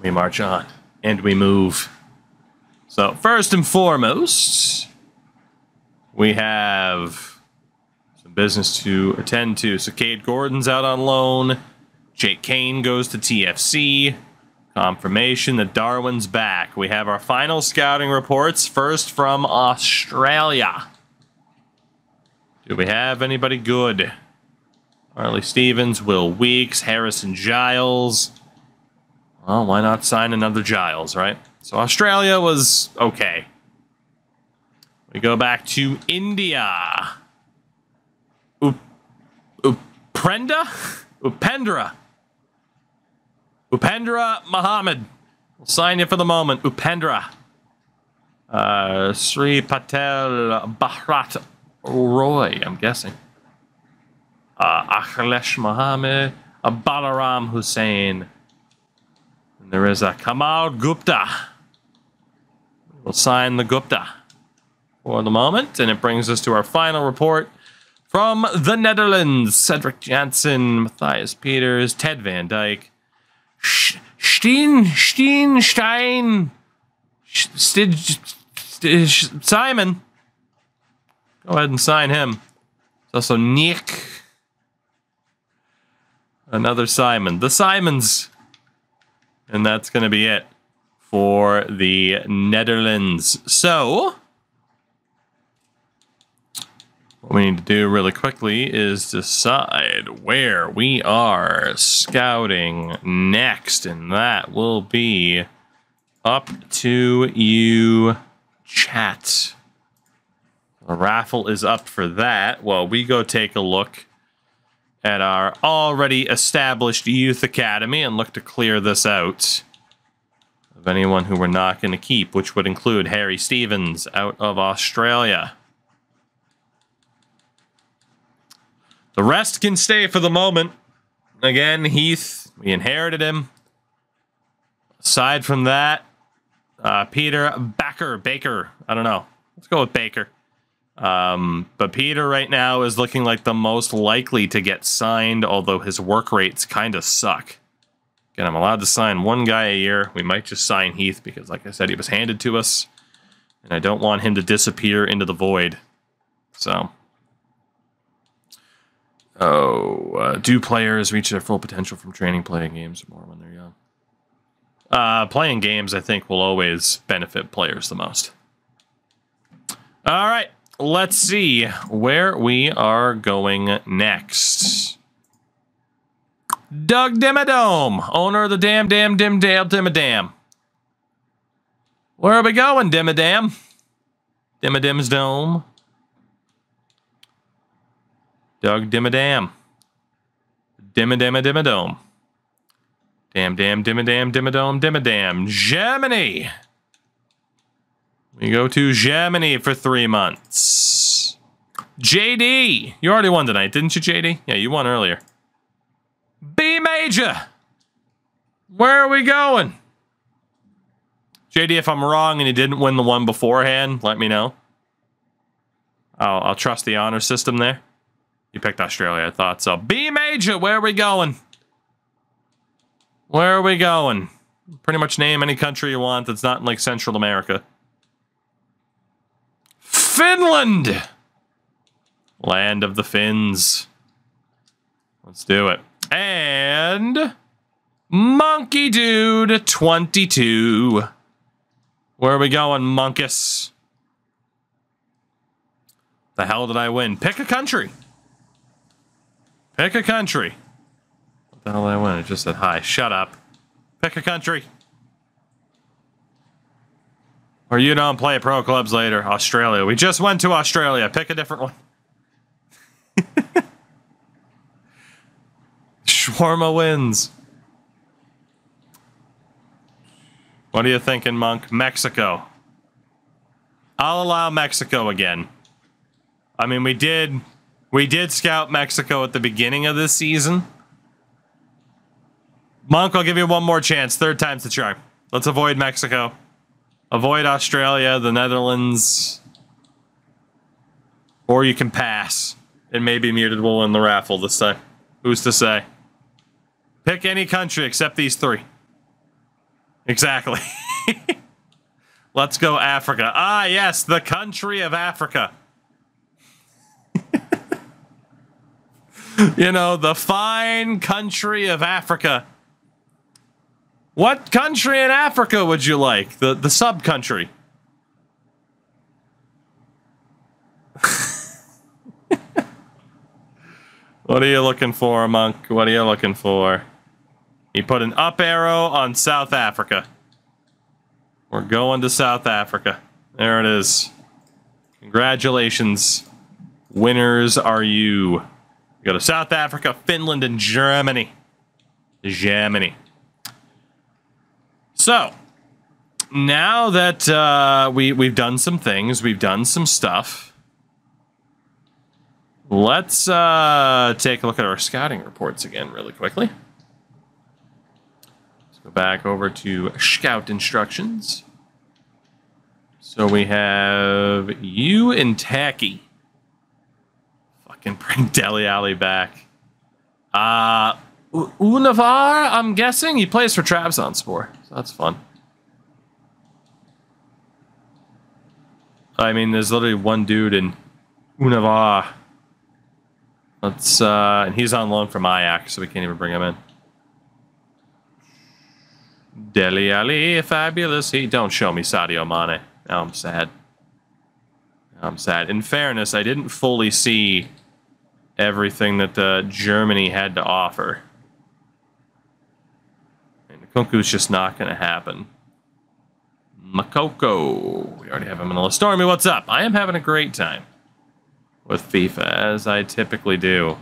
We march on. And we move. So, first and foremost, we have some business to attend to. So, Kaide Gordon's out on loan. Jake Cain goes to TFC. Confirmation that Darwin's back. We have our final scouting reports, first from Australia. Do we have anybody good? Harley Stevens, Will Weeks, Harrison Giles. Well, why not sign another Giles, right? So Australia was okay. We go back to India. Up Uprenda? Upendra. Upendra Muhammad. We'll sign you for the moment. Upendra. Uh, Sri Patel Bharat Roy, I'm guessing. Uh, Akhilesh Mohammed. Uh, Balaram Hussain. And there is a Kamal Gupta. We'll sign the Gupta for the moment. And it brings us to our final report from the Netherlands. Cedric Jansen, Matthias Peters, Ted Van Dyke. Steen, Steen, Stein, Simon. Go ahead and sign him. There's also Nick. Another Simon. The Simons. And that's going to be it for the Netherlands. So, what we need to do really quickly is decide where we are scouting next, and that will be up to you, chat. The raffle is up for that. Well, we go take a look at our already established youth academy and look to clear this out of anyone who we're not going to keep, which would include Harry Stevens out of Australia. The rest can stay for the moment. Again, Heath, we inherited him. Aside from that, uh, Peter Baker, Baker, I don't know. Let's go with Baker. Um, but Peter right now is looking like the most likely to get signed, although his work rates kind of suck. Again, I'm allowed to sign one guy a year. We might just sign Heath because, like I said, he was handed to us. And I don't want him to disappear into the void. So, Oh, uh, do players reach their full potential from training playing games more when they're young? Uh, playing games, I think, will always benefit players the most. All right, let's see where we are going next. Doug Dimmadome, owner of the Damn Damn Dim Dale Dimmadam. Where are we going, Dimmadam? Dimmadim's Dome. Doug Dimmadam. Dimmadama Dimmadome. Damn, damn, dimmadam, dimmadome, dimmadam. Germany. We go to Germany for three months. JD. You already won tonight, didn't you, JD? Yeah, you won earlier. B major. Where are we going? JD, if I'm wrong and you didn't win the one beforehand, let me know. I'll, I'll trust the honor system there. You picked Australia, I thought so. B major, where are we going? Where are we going? Pretty much name any country you want that's not in like Central America. Finland! Land of the Finns. Let's do it. And Monkey Dude 22. Where are we going, Monkus? The hell did I win? Pick a country. Pick a country. What the hell did I win? It just said hi. Shut up. Pick a country. Or you don't play pro clubs later. Australia. We just went to Australia. Pick a different one. Shawarma wins. What are you thinking, Monk? Mexico. I'll allow Mexico again. I mean, we did we did scout Mexico at the beginning of this season. Monk, I'll give you one more chance. Third time's the charm. Let's avoid Mexico. Avoid Australia, the Netherlands. Or you can pass. It may be muted will win the raffle this time. Who's to say? Pick any country except these three. Exactly. Let's go Africa. Ah, yes, the country of Africa. you know, the fine country of Africa. What country in Africa would you like? The the sub country. what are you looking for, monk? What are you looking for? He put an up arrow on South Africa. We're going to South Africa. There it is. Congratulations. Winners are you. We go to South Africa, Finland, and Germany. Germany. So, now that uh, we, we've done some things, we've done some stuff, let's uh, take a look at our scouting reports again really quickly. Let's go back over to scout instructions. So we have you and Tacky. Fucking bring Dele Alli back. Uh, Unavar, I'm guessing? He plays for Trabzonspor, so that's fun. I mean, there's literally one dude in Unavar. Let's, uh, and he's on loan from Ajax, so we can't even bring him in. Dele Alli, fabulous. He don't show me Sadio Mane. Now I'm sad. Now I'm sad. In fairness, I didn't fully see everything that uh, Germany had to offer. And Nkunku's just not going to happen. Moukoko. We already have him in the list. Stormy, what's up? I am having a great time with FIFA, as I typically do.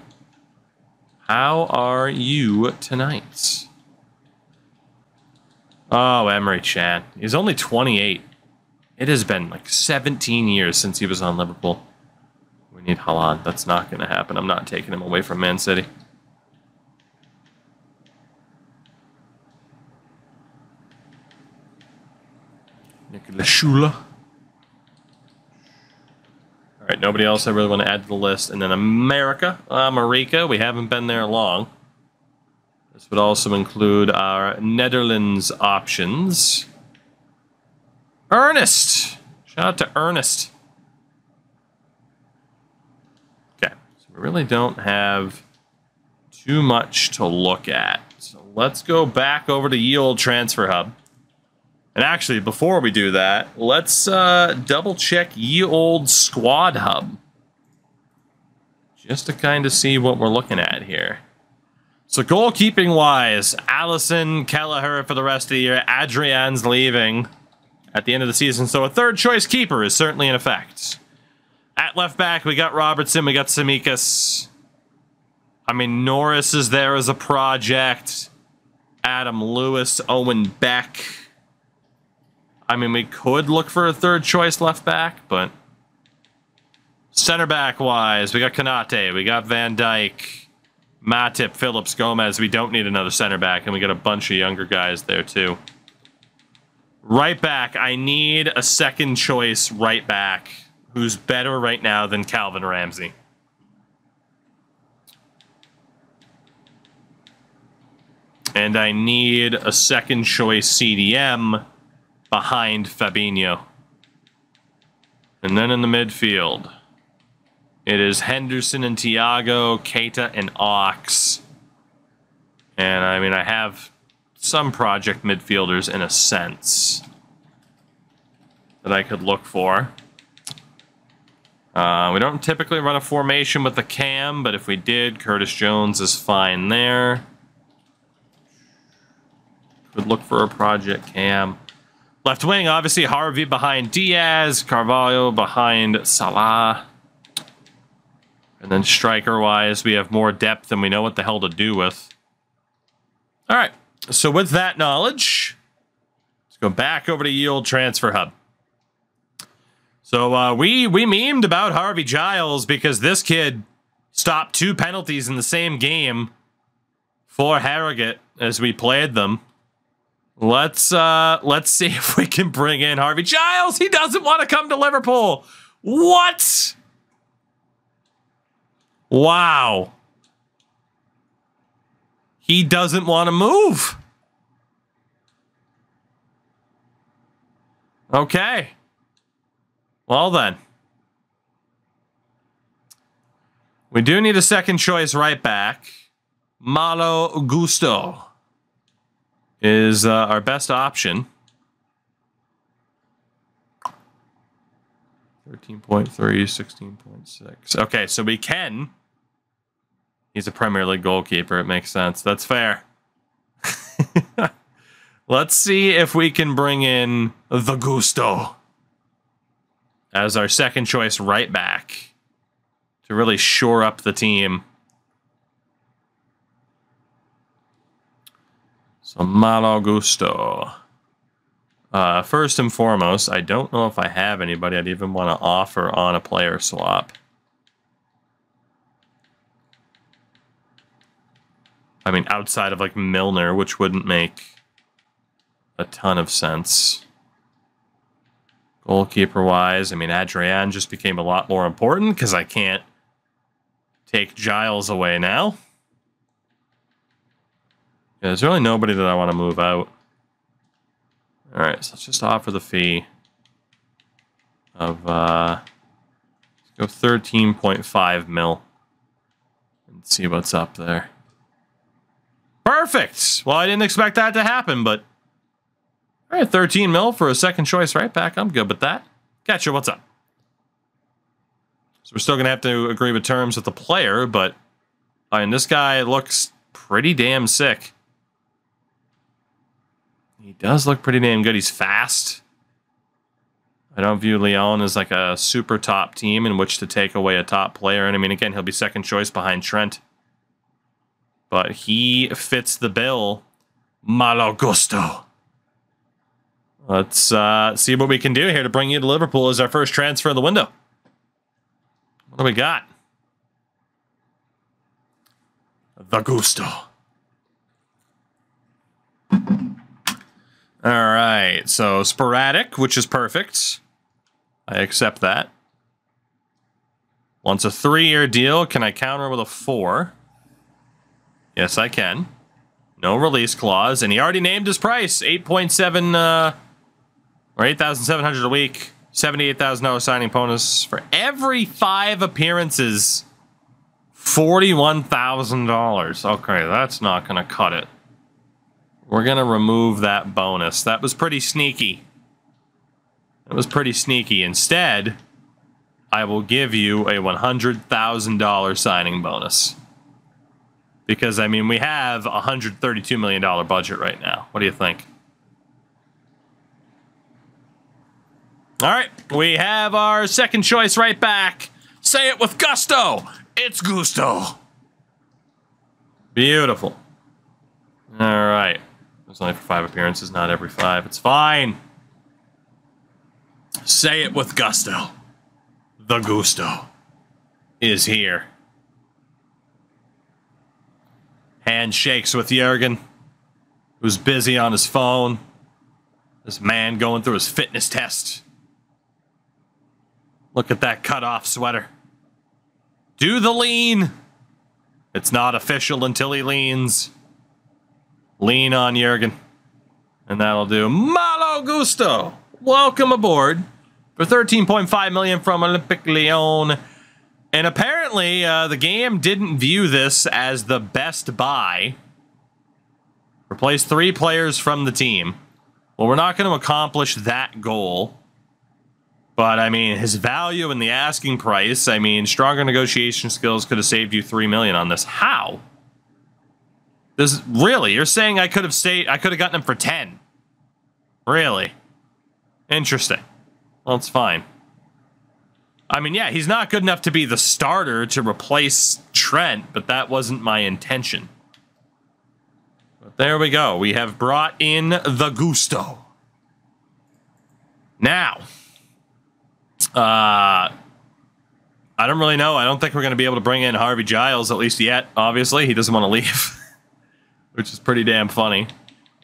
How are you tonight? Oh, Emre Can. He's only 28. It has been like 17 years since he was on Liverpool. We need Haaland. That's not going to happen. I'm not taking him away from Man City. Nicola Schula. All right, nobody else I really want to add to the list. And then America, uh, Marika. We haven't been there long. This would also include our Netherlands options. Ernest! Shout out to Ernest. Okay, so we really don't have too much to look at. So let's go back over to Yield Transfer Hub. And actually, before we do that, let's uh, double check Ye Old Squad Hub. Just to kind of see what we're looking at here. So goalkeeping wise, Alisson Kelleher for the rest of the year. Adrian's leaving at the end of the season, so a third choice keeper is certainly in effect. At left back, we got Robertson, we got Tsimikas. I mean, Norris is there as a project. Adam Lewis, Owen Beck. I mean, we could look for a third choice left back, but center back wise, we got Konaté, we got Van Dijk. Matip, Phillips, Gomez. We don't need another center back, and we got a bunch of younger guys there too. Right back, I need a second choice right back who's better right now than Calvin Ramsay. And I need a second choice CDM behind Fabinho. And then in the midfield, it is Henderson and Thiago, Keita and Ox. And I mean, I have some project midfielders in a sense that I could look for. Uh, we don't typically run a formation with the cam, but if we did, Curtis Jones is fine there. Could look for a project cam. Left wing, obviously Harvey behind Diaz, Carvalho behind Salah. And then striker-wise, we have more depth and we know what the hell to do with. All right. So with that knowledge, let's go back over to Yield Transfer Hub. So uh, we we memed about Harvey Giles because this kid stopped two penalties in the same game for Harrogate as we played them. Let's uh let's see if we can bring in Harvey Giles. He doesn't want to come to Liverpool. What? Wow. He doesn't want to move. Okay. Well then. We do need a second choice right back. Malo Gusto is uh, our best option. 13.3, 16.6. Okay, so we can. He's a Premier League goalkeeper. It makes sense. That's fair. Let's see if we can bring in the Gusto as our second choice right back to really shore up the team. So Malo Gusto. Uh, first and foremost, I don't know if I have anybody I'd even want to offer on a player swap. I mean, outside of like Milner, which wouldn't make a ton of sense. Goalkeeper wise, I mean, Adrian just became a lot more important because I can't take Giles away now. Yeah, there's really nobody that I want to move out. All right, so let's just offer the fee of uh, go 13.5 mil and see what's up there. Perfect. Well, I didn't expect that to happen, but all right, 13 mil for a second choice right back. I'm good with that. Catcher, what's up? So we're still going to have to agree with terms with the player, but I mean, this guy looks pretty damn sick. He does look pretty damn good. He's fast. I don't view Lyon as like a super top team in which to take away a top player. And I mean, again, he'll be second choice behind Trent. But he fits the bill. Malo Gusto. Let's uh, see what we can do here to bring you to Liverpool as our first transfer of the window. What do we got? The Gusto. All right, so sporadic, which is perfect. I accept that. Wants a three-year deal. Can I counter with a four? Yes, I can. No release clause, and he already named his price: eight point seven uh, or eight thousand seven hundred a week. Seventy-eight thousand dollars signing bonus for every five appearances. Forty-one thousand dollars. Okay, that's not gonna cut it. We're going to remove that bonus. That was pretty sneaky. That was pretty sneaky. Instead, I will give you a $100,000 signing bonus. Because, I mean, we have a $132 million budget right now. What do you think? All right, we have our second choice right back. Say it with gusto. It's gusto. Beautiful. All right. It's only for five appearances, not every five. It's fine. Say it with gusto. The gusto is here. Handshakes with Jurgen, who's busy on his phone. This man going through his fitness test. Look at that cut off sweater. Do the lean. It's not official until he leans. Lean on Jurgen. And that'll do. Malo Gusto! Welcome aboard for 13.5 million from Olympique Lyon. And apparently, uh, the game didn't view this as the best buy. Replace three players from the team. Well, we're not going to accomplish that goal. But, I mean, his value and the asking price, I mean, stronger negotiation skills could have saved you 3 million on this. How? This really? You're saying I could have stayed? I could have gotten him for ten? Really? Interesting. Well, it's fine. I mean, yeah, he's not good enough to be the starter to replace Trent, but that wasn't my intention. But there we go. We have brought in the Gusto. Now, uh, I don't really know. I don't think we're going to be able to bring in Harvey Giles, at least yet, obviously. He doesn't want to leave. which is pretty damn funny.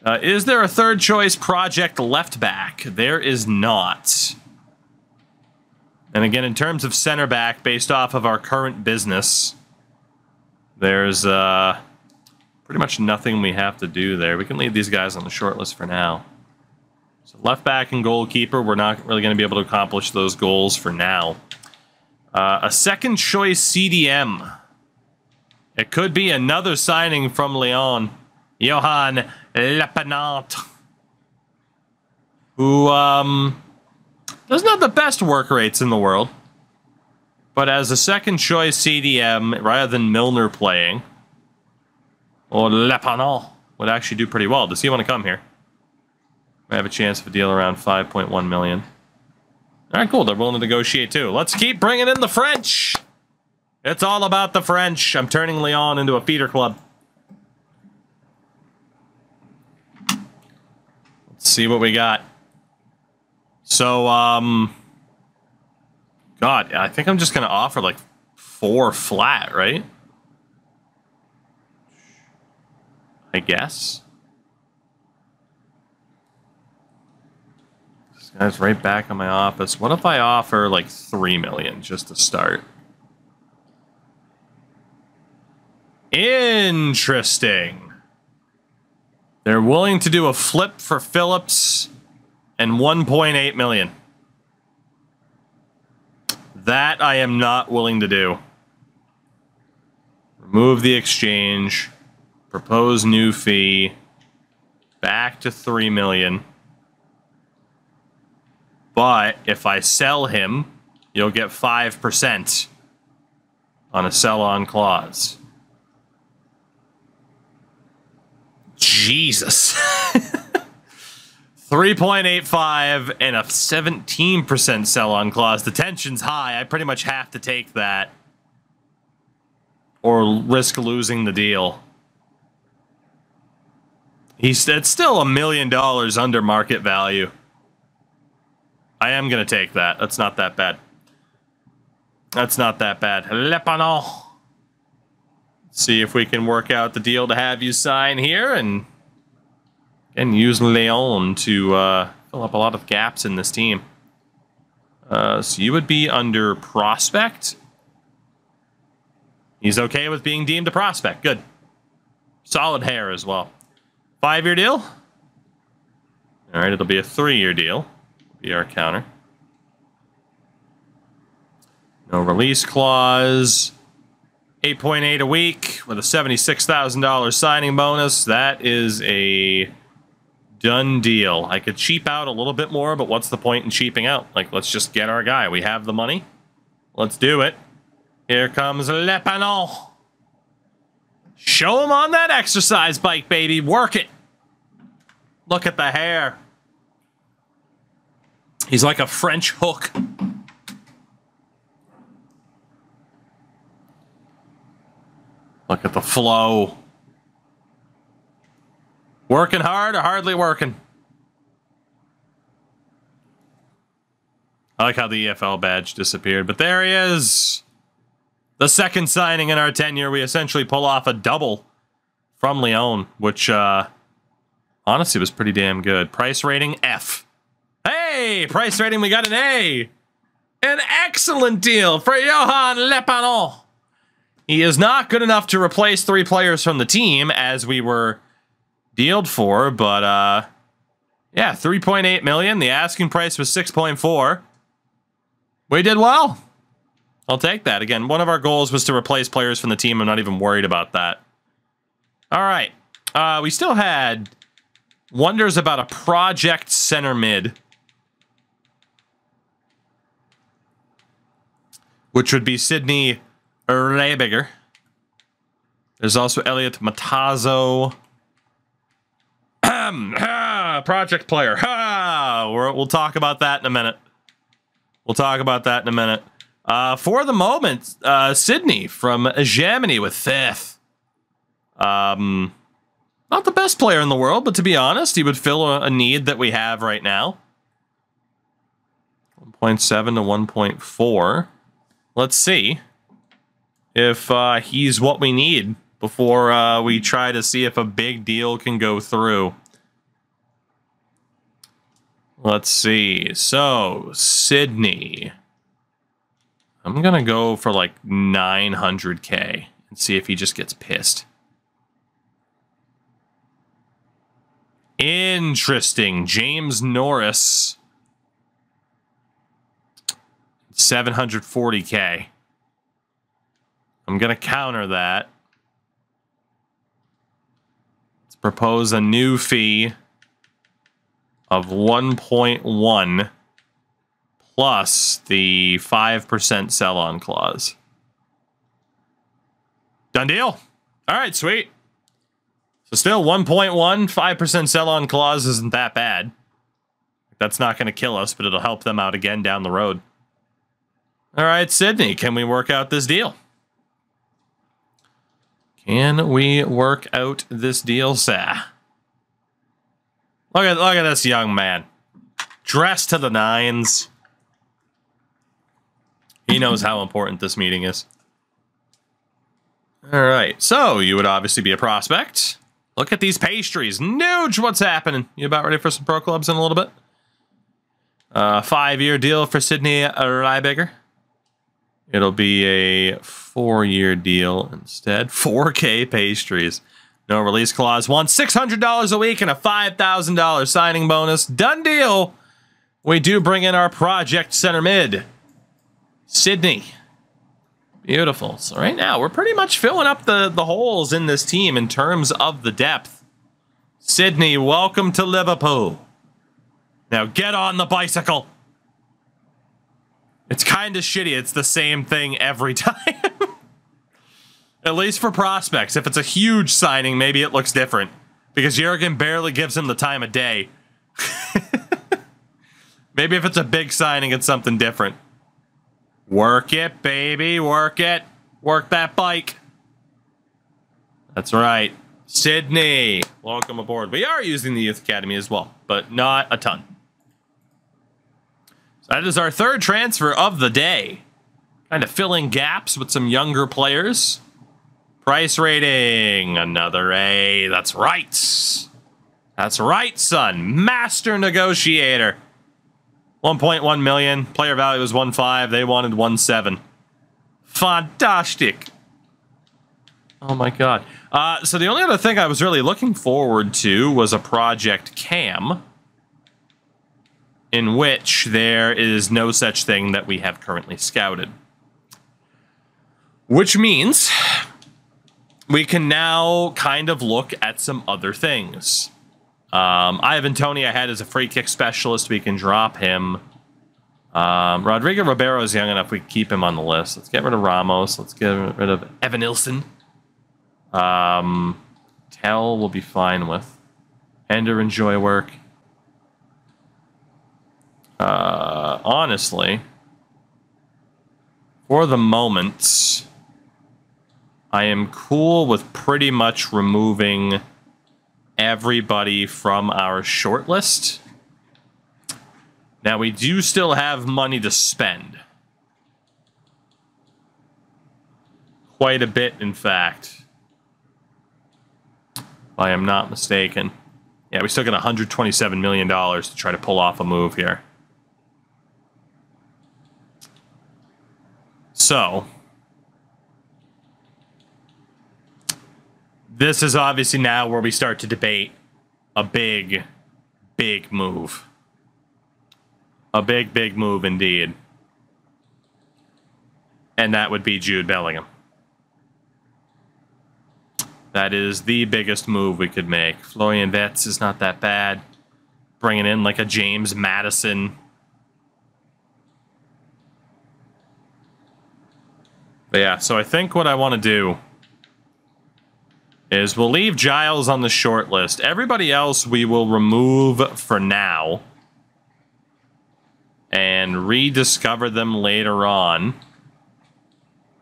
Uh, is there a third choice project left back? There is not. And again, in terms of center back, based off of our current business, there's uh, pretty much nothing we have to do there. We can leave these guys on the short list for now. So left back and goalkeeper, we're not really going to be able to accomplish those goals for now. Uh, a second choice CDM. It could be another signing from Lyon. Johann Lepenant. Who um, doesn't have the best work rates in the world. But as a second choice CDM, rather than Milner playing, or Lepenant would actually do pretty well. Does he want to come here? We have a chance of a deal around 5.1 million. All right, cool. They're willing to negotiate too. Let's keep bringing in the French. It's all about the French. I'm turning Lyon into a feeder club. See what we got. So, um, God, I think I'm just going to offer like four flat, right? I guess. This guy's right back in my office. What if I offer like three million just to start? Interesting. They're willing to do a flip for Phillips and 1.8 million. That I am not willing to do. Remove the exchange. Propose new fee. Back to 3 million. But if I sell him, you'll get 5% on a sell-on clause. Jesus. 3.85 and a 17% sell-on clause. The tension's high. I pretty much have to take that or risk losing the deal. He's it's still a million dollars under market value. I am going to take that. That's not that bad. That's not that bad. Lepenant. See if we can work out the deal to have you sign here and and use Lyon to uh, fill up a lot of gaps in this team. Uh, so you would be under prospect. He's okay with being deemed a prospect. Good. Solid hair as well. Five-year deal? All right, it'll be a three-year deal. Be our counter. No release clause. 8.8 a week with a $76,000 signing bonus. That is a done deal. I could cheap out a little bit more, but what's the point in cheaping out? Like, let's just get our guy. We have the money. Let's do it. Here comes Lepenant. Show him on that exercise bike, baby. Work it. Look at the hair. He's like a French hook. Look at the flow. Working hard or hardly working? I like how the EFL badge disappeared, but there he is. The second signing in our tenure. We essentially pull off a double from Lyon, which uh, honestly was pretty damn good. Price rating F. Hey, price rating, we got an A. An excellent deal for Johann Lepenant. He is not good enough to replace three players from the team, as we were dealed for, but uh, yeah, 3.8 million. The asking price was 6.4. We did well. I'll take that. Again, one of our goals was to replace players from the team. I'm not even worried about that. All right. Uh, we still had wonders about a project center mid. Which would be Sidney Raebiger. There's also Elliot Matazo. project player. Ha! we will talk about that in a minute. We'll talk about that in a minute. Uh, for the moment, uh, Sidney from Germany with fifth. Um, not the best player in the world, but to be honest, he would fill a, a need that we have right now. 1.7 to 1.4. Let's see if uh, he's what we need before uh, we try to see if a big deal can go through. Let's see. So, Sidney. I'm going to go for like 900k and see if he just gets pissed. Interesting. James Norris. 740k. I'm going to counter that. Let's propose a new fee of 1.1 plus the 5% sell on clause. Done deal. All right, sweet. So still 1.1, 5% sell on clause isn't that bad. That's not going to kill us, but it'll help them out again down the road. All right, Sidney, can we work out this deal? Can we work out this deal, sir? Look at look at this young man. Dressed to the nines. He knows how important this meeting is. All right, so you would obviously be a prospect. Look at these pastries. Nuge, what's happening? You about ready for some pro clubs in a little bit? Uh, five-year deal for Sidney Raebiger. It'll be a four-year deal instead. 4K pastries. No release clause. Wants $600 a week and a $5,000 signing bonus. Done deal. We do bring in our project center mid. Sidney. Beautiful. So right now, we're pretty much filling up the, the holes in this team in terms of the depth. Sidney, welcome to Liverpool. Now get on the bicycle. It's kind of shitty. It's the same thing every time. At least for prospects. If it's a huge signing, maybe it looks different. Because Jurgen barely gives him the time of day. maybe if it's a big signing, it's something different. Work it, baby. Work it. Work that bike. That's right. Sidney, welcome aboard. We are using the Youth Academy as well, but not a ton. That is our third transfer of the day. Kind of filling gaps with some younger players. Price rating, another A. That's right. That's right, son. Master negotiator. 1.1 million. Player value was 1.5. They wanted 1.7. Fantastic. Oh my god. Uh, so the only other thing I was really looking forward to was a Project Cam in which there is no such thing that we have currently scouted. Which means we can now kind of look at some other things. Um, Ivan Toney I had as a free kick specialist. We can drop him. Um, Rodrigo Ribeiro is young enough. We keep him on the list. Let's get rid of Ramos. Let's get rid of Evanilson. Um, Tell will be fine with. Ender enjoy work uh, honestly, for the moment, I am cool with pretty much removing everybody from our shortlist. Now, we do still have money to spend. Quite a bit, in fact. If I am not mistaken. Yeah, we still got $127 million to try to pull off a move here. So, this is obviously now where we start to debate a big, big move. A big, big move indeed. And that would be Jude Bellingham. That is the biggest move we could make. Florian Wirtz is not that bad. Bringing in like a James Maddison But yeah, so I think what I want to do is we'll leave Giles on the short list. Everybody else we will remove for now and rediscover them later on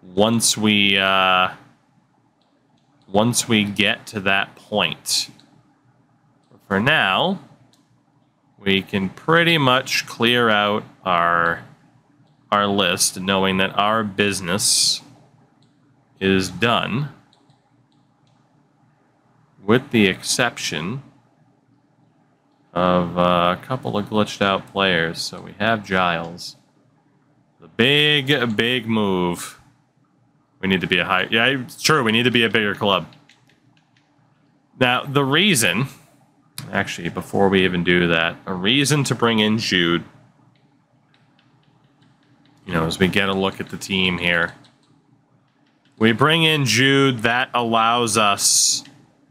once we uh, once we get to that point. For now, we can pretty much clear out our our list knowing that our business is done with the exception of uh, a couple of glitched out players. So we have Giles. The big, big move. We need to be a high. Yeah, sure, we need to be a bigger club. Now, the reason, actually, before we even do that, a reason to bring in Jude. You know, as we get a look at the team here. We bring in Jude, that allows us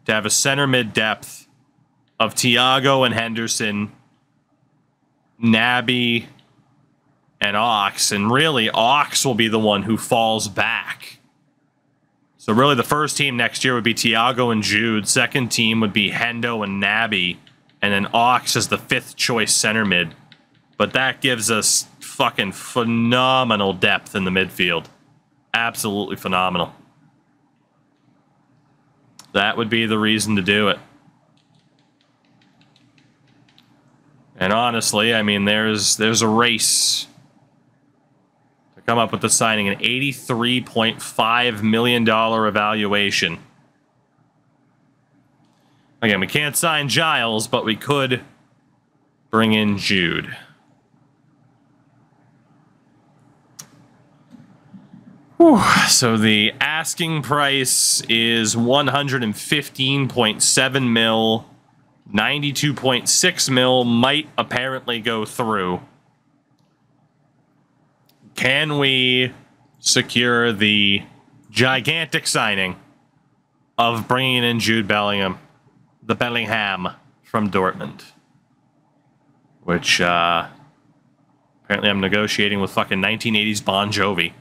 to have a center mid depth of Thiago and Henderson, Naby, and Ox. And really, Ox will be the one who falls back. So really, the first team next year would be Thiago and Jude. Second team would be Hendo and Naby. And then Ox is the fifth choice center mid. But that gives us fucking phenomenal depth in the midfield. Absolutely phenomenal. That would be the reason to do it. And honestly, I mean, there's there's a race to come up with the signing an $83.5 million evaluation. Again, we can't sign Giles, but we could bring in Jude. Whew. So the asking price is 115.7 mil. 92.6 mil might apparently go through. Can we secure the gigantic signing of bringing in Jude Bellingham, the Bellingham from Dortmund? Which, uh, apparently I'm negotiating with fucking 1980s Bon Jovi.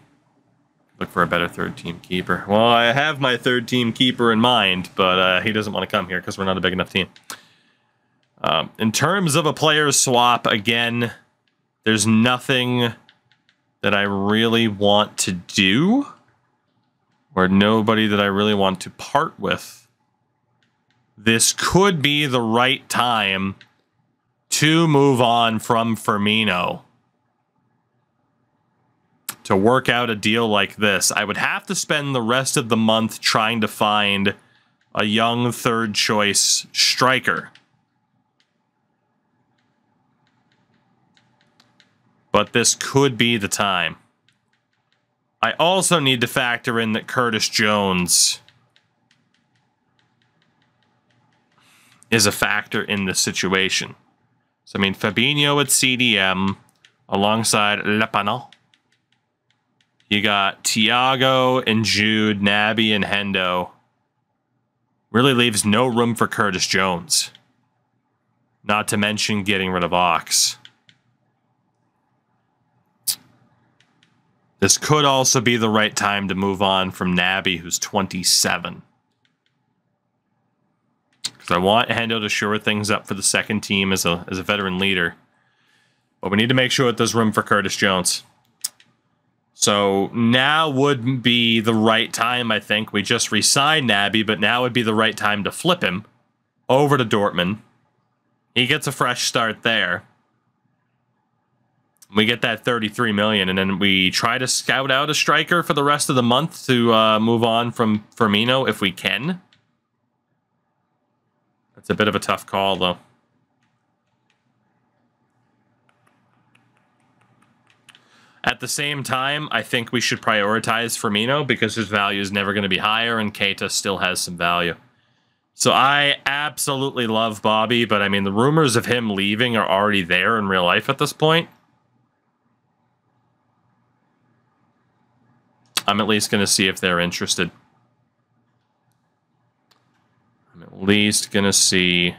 Look for a better third team keeper. Well, I have my third team keeper in mind, but uh, he doesn't want to come here because we're not a big enough team. Um, in terms of a player swap, again, there's nothing that I really want to do, or nobody that I really want to part with. This could be the right time to move on from Firmino to work out a deal like this, I would have to spend the rest of the month trying to find a young third choice striker. But this could be the time. I also need to factor in that Curtis Jones is a factor in this situation. So, I mean, Fabinho at CDM alongside Lepenant you got Thiago and Jude, Naby and Hendo. Really leaves no room for Curtis Jones. Not to mention getting rid of Ox. This could also be the right time to move on from Naby, who's 27. Because I want Hendo to shore things up for the second team as a, as a veteran leader. But we need to make sure that there's room for Curtis Jones. So now would be the right time, I think. We just re-signed Naby, but now would be the right time to flip him over to Dortmund. He gets a fresh start there. We get that 33 million, and then we try to scout out a striker for the rest of the month to uh, move on from Firmino if we can. That's a bit of a tough call, though. At the same time, I think we should prioritize Firmino because his value is never going to be higher, and Keita still has some value. So I absolutely love Bobby, but I mean, the rumors of him leaving are already there in real life at this point. I'm at least going to see if they're interested. I'm at least going to see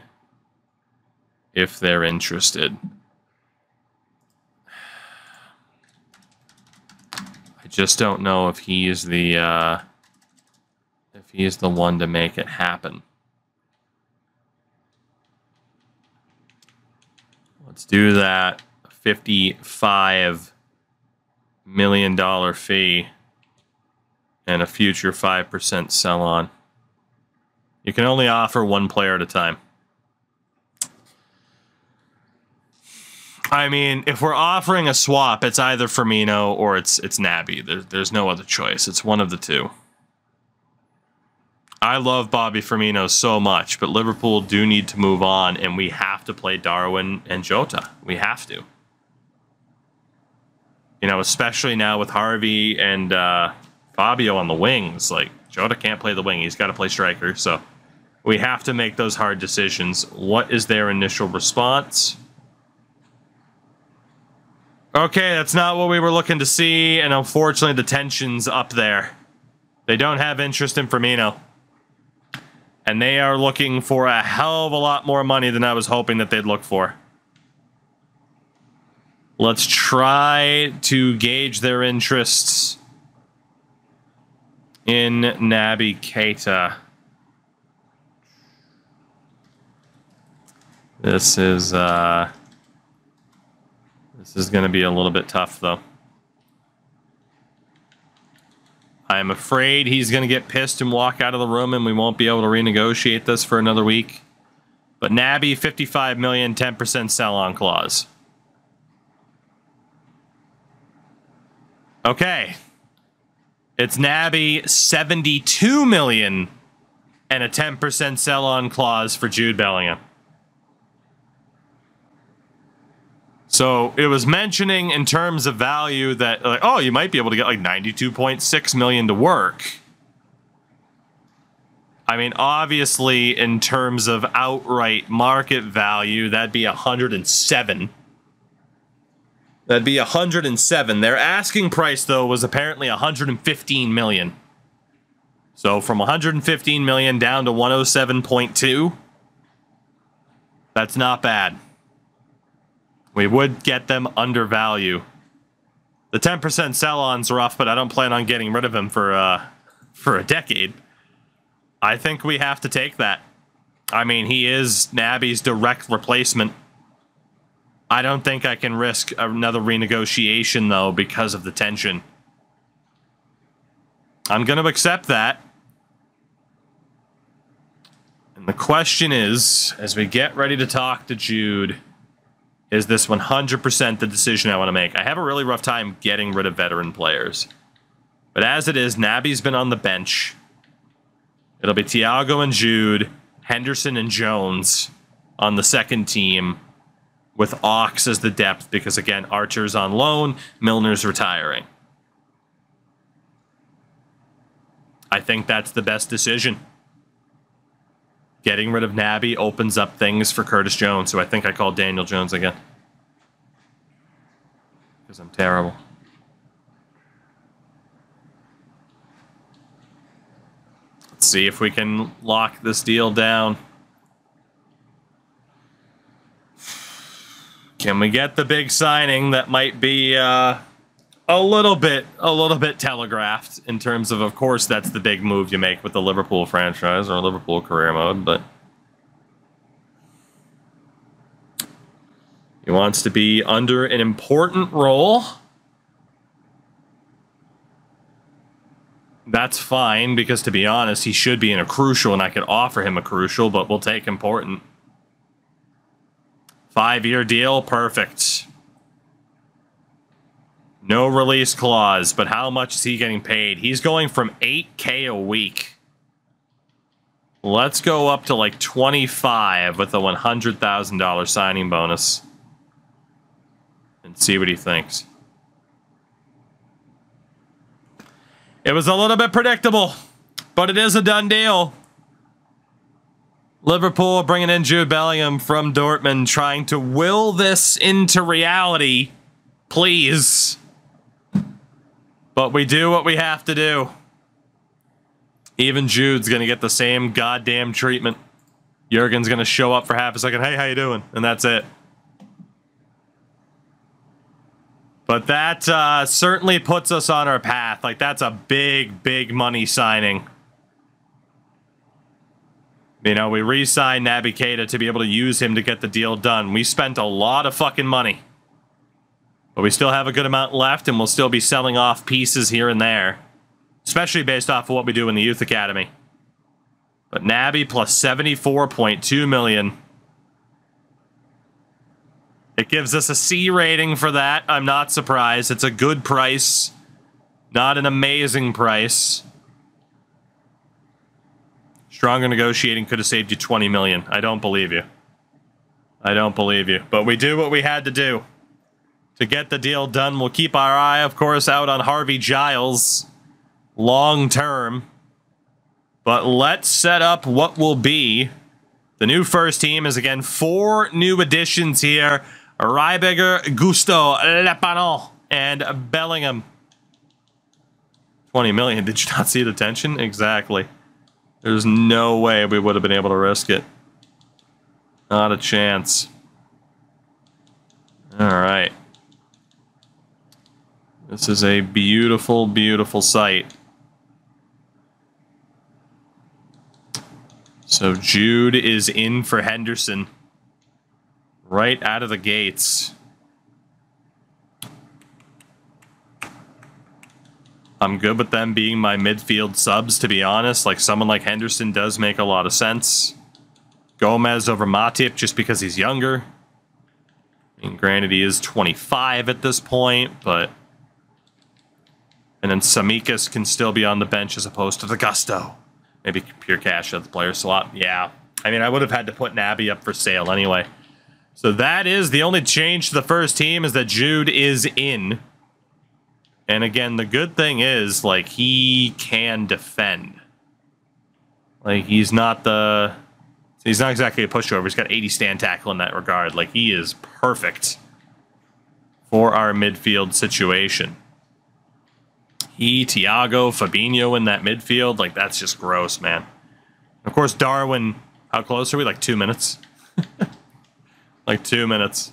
if they're interested. Just don't know if he's the uh, if he's the one to make it happen. Let's do that. Fifty-five million dollar fee and a future five percent sell on. You can only offer one player at a time. I mean, if we're offering a swap, it's either Firmino or it's it's Naby. There's there's no other choice. It's one of the two. I love Bobby Firmino so much, but Liverpool do need to move on, and we have to play Darwin and Jota. We have to. You know, especially now with Harvey and uh, Fabio on the wings. Like Jota can't play the wing; he's got to play striker. So We have to make those hard decisions. What is their initial response? Okay, that's not what we were looking to see, and unfortunately the tension's up there. They don't have interest in Firmino. And they are looking for a hell of a lot more money than I was hoping that they'd look for. Let's try to gauge their interests in Naby Keita. This is uh this is going to be a little bit tough though. I'm afraid he's going to get pissed and walk out of the room and we won't be able to renegotiate this for another week. But Naby 55 million 10% sell on clause. Okay. It's Naby 72 million and a 10% sell on clause for Jude Bellingham. So it was mentioning in terms of value that like, oh, you might be able to get like 92.6 million to work. I mean, obviously, in terms of outright market value, that'd be 107. That'd be 107. Their asking price, though, was apparently 115 million. So from 115 million down to 107.2. That's not bad. We would get them under value. The 10% sell-on's rough, but I don't plan on getting rid of him for uh, for a decade. I think we have to take that. I mean, he is Naby's direct replacement. I don't think I can risk another renegotiation, though, because of the tension. I'm going to accept that. And the question is, as we get ready to talk to Jude is this 100% the decision I want to make? I have a really rough time getting rid of veteran players. But as it is, Naby's been on the bench. It'll be Thiago and Jude, Henderson and Jones on the second team, with Ox as the depth because, again, Archer's on loan, Milner's retiring. I think that's the best decision. Getting rid of Naby opens up things for Curtis Jones, who I think I called Daniel Jones again. Because I'm terrible. Let's see if we can lock this deal down. Can we get the big signing that might be uh, a little bit a little bit telegraphed in terms of of course that's the big move you make with the Liverpool franchise or Liverpool career mode but he wants to be under an important role. That's fine because to be honest he should be in a crucial and I could offer him a crucial but we'll take important. Five year deal perfect no release clause, but how much is he getting paid? He's going from 8K a week. Let's go up to like 25 with a $100,000 signing bonus. And see what he thinks. It was a little bit predictable, but it is a done deal. Liverpool bringing in Jude Bellingham from Dortmund, trying to will this into reality. Please. But we do what we have to do. Even Jude's going to get the same goddamn treatment. Jurgen's going to show up for half a second. Hey, how you doing? And that's it. But that uh, certainly puts us on our path. Like, that's a big, big money signing. You know, we re-signed Naby Keita to be able to use him to get the deal done. We spent a lot of fucking money. But we still have a good amount left, and we'll still be selling off pieces here and there. Especially based off of what we do in the Youth Academy. But Naby plus 74.2 million. It gives us a C rating for that. I'm not surprised. It's a good price. Not an amazing price. Stronger negotiating could have saved you 20 million. I don't believe you. I don't believe you. But we do what we had to do to get the deal done. We'll keep our eye, of course, out on Harvey Giles long term. But let's set up what will be the new first team is again four new additions here. Raebiger, Gusto, Lepenant, and Bellingham. 20 million. Did you not see the tension? Exactly. There's no way we would have been able to risk it. Not a chance. All right. This is a beautiful, beautiful sight. So Jude is in for Henderson. Right out of the gates. I'm good with them being my midfield subs, to be honest. Like, someone like Henderson does make a lot of sense. Gomez over Matip just because he's younger. I mean, granted, he is 25 at this point, but... And then Tsimikas can still be on the bench as opposed to the Gusto. Maybe pure cash at the player slot. Yeah. I mean, I would have had to put Naby up for sale anyway. So that is the only change to the first team is that Jude is in. And again, the good thing is, like, he can defend. Like, he's not the... He's not exactly a pushover. He's got 80 stand tackle in that regard. Like, he is perfect for our midfield situation. He, Thiago, Fabinho in that midfield, like, that's just gross, man. Of course, Darwin, how close are we? Like, two minutes? like, two minutes.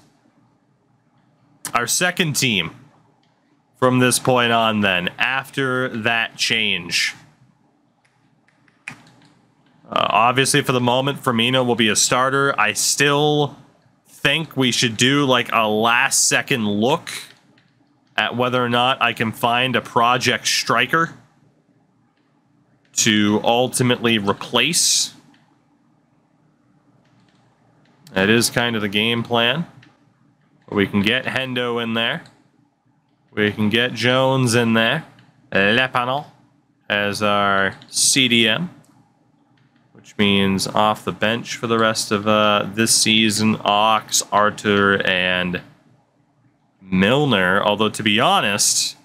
Our second team from this point on then, after that change. Uh, obviously, for the moment, Firmino will be a starter. I still think we should do like a last second look at whether or not I can find a project striker to ultimately replace. That is kind of the game plan. We can get Hendo in there. We can get Jones in there. Lepenant as our CDM, which means off the bench for the rest of uh, this season. Ox, Arthur, and Milner. Although, to be honest,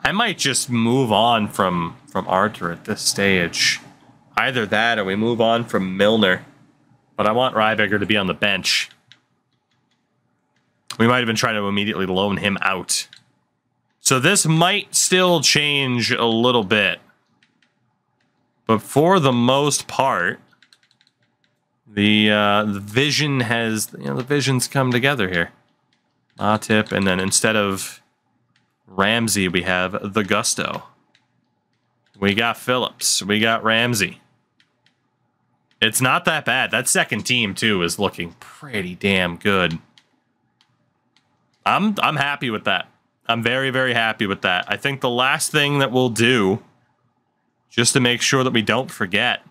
I might just move on from, from Arthur at this stage. Either that or we move on from Milner. But I want Raebiger to be on the bench. We might even try to immediately loan him out. So this might still change a little bit. But for the most part, the, uh, the vision has, you know, the visions come together here. Matip, and then instead of Ramsay, we have the Gusto. We got Phillips. We got Ramsay. It's not that bad. That second team, too, is looking pretty damn good. I'm I'm happy with that. I'm very very happy with that. I think the last thing that we'll do just to make sure that we don't forget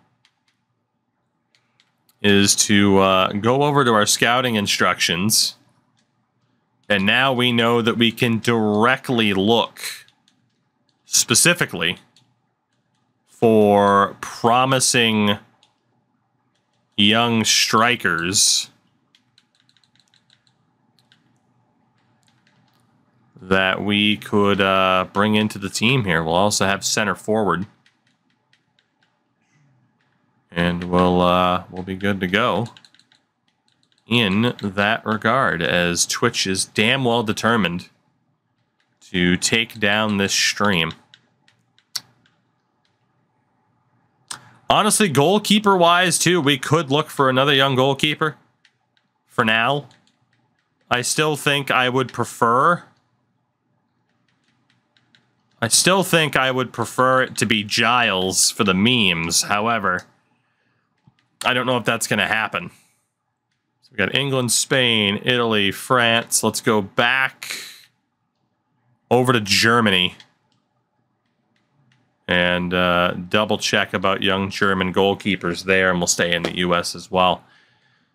is to uh, go over to our scouting instructions. And now we know that we can directly look specifically for promising young strikers that we could uh, bring into the team here. We'll also have center forward. And we'll, uh, we'll be good to go in that regard, as Twitch is damn well determined to take down this stream. Honestly, goalkeeper-wise, too, we could look for another young goalkeeper for now. I still think I would prefer I still think I would prefer it to be Giles for the memes. However, I don't know if that's going to happen. So we got England, Spain, Italy, France. Let's go back over to Germany and uh, double check about young German goalkeepers there, and we'll stay in the U.S. as well.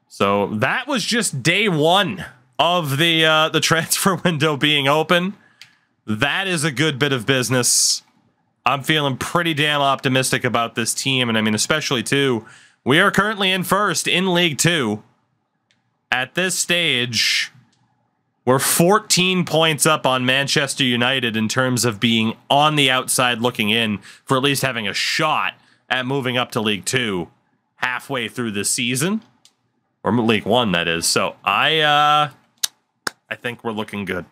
So that was just day one of the uh, the transfer window being open. That is a good bit of business. I'm feeling pretty damn optimistic about this team. And I mean, especially, too, we are currently in first in League Two. At this stage, We're 14 points up on Manchester United in terms of being on the outside looking in for at least having a shot at moving up to League Two halfway through the season. Or League One, that is. So I uh I think we're looking good.